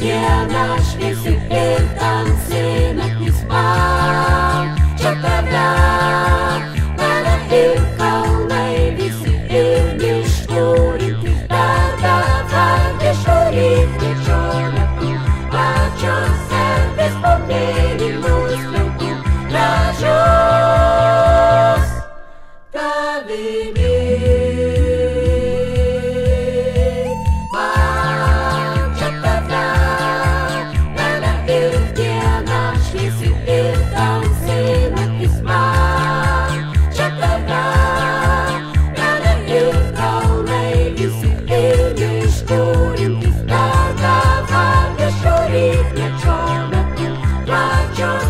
diena šviesi ir tamsi your